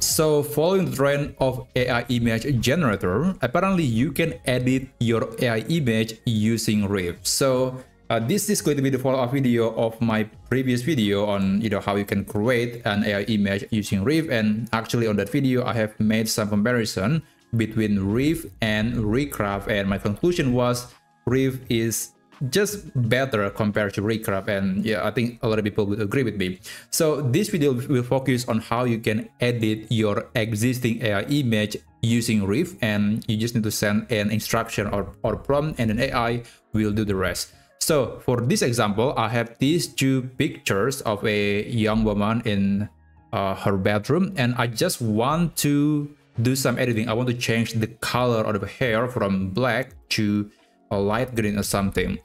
So following the trend of AI image generator, apparently you can edit your AI image using Reve. So uh, this is going to be the follow-up video of my previous video on you know how you can create an AI image using Reve and actually on that video I have made some comparison between Reve and Recraft and my conclusion was Reve is just better compared to Recraft and yeah I think a lot of people would agree with me. So this video will focus on how you can edit your existing AI image using Reve and you just need to send an instruction or, or prompt and an AI will do the rest. So for this example, I have these two pictures of a young woman in uh, her bedroom and I just want to do some editing. I want to change the color of the hair from black to a light green or something.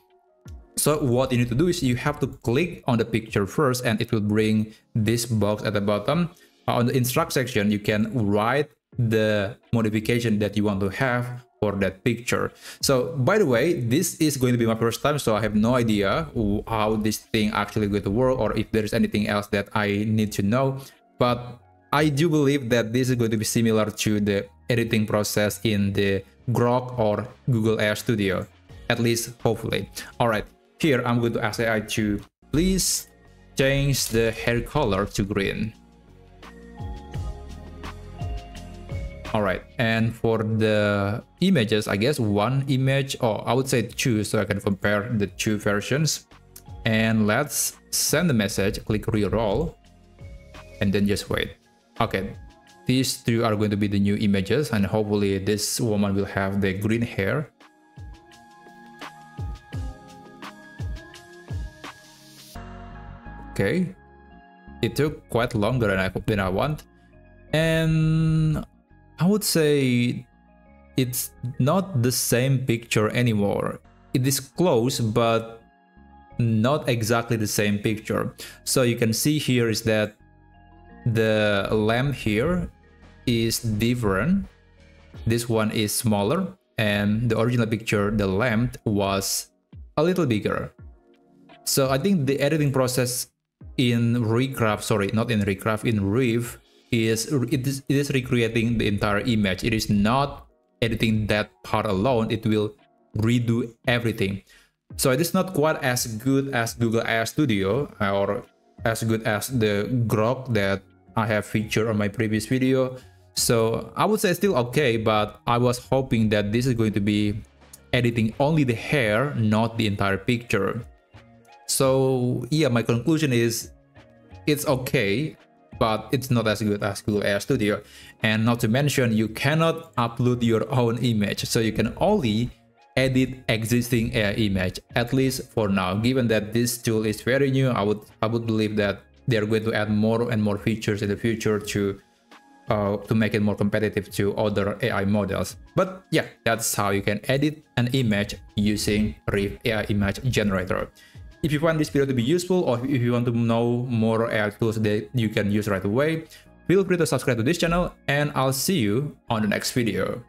So what you need to do is you have to click on the picture first and it will bring this box at the bottom. Uh, on the instruct section, you can write the modification that you want to have for that picture. So by the way, this is going to be my first time, so I have no idea how this thing actually going to work or if there's anything else that I need to know. But I do believe that this is going to be similar to the editing process in the Grok or Google AI Studio, at least hopefully. All right, here, I'm going to ask AI to please change the hair color to green. Alright, and for the images, I guess one image, or I would say two, so I can compare the two versions. And let's send the message, click reroll, and then just wait. Okay, these two are going to be the new images, and hopefully this woman will have the green hair. Okay. It took quite longer than I than I want. And I would say it's not the same picture anymore. It is close but not exactly the same picture. So you can see here is that the lamp here is different. This one is smaller and the original picture the lamp was a little bigger. So I think the editing process in Recraft, sorry, not in Recraft, in Reve, is it, is it is recreating the entire image. It is not editing that part alone. It will redo everything. So it is not quite as good as Google AI Studio or as good as the Grok that I have featured on my previous video. So I would say still okay, but I was hoping that this is going to be editing only the hair, not the entire picture. So yeah, my conclusion is it's okay, but it's not as good as Google AI Studio. And not to mention, you cannot upload your own image. So you can only edit existing AI image, at least for now. Given that this tool is very new, I would I would believe that they're going to add more and more features in the future to uh, to make it more competitive to other AI models. But yeah, that's how you can edit an image using Reve AI Image Generator. If you find this video to be useful or if you want to know more AI tools that you can use right away, feel free to subscribe to this channel and I'll see you on the next video.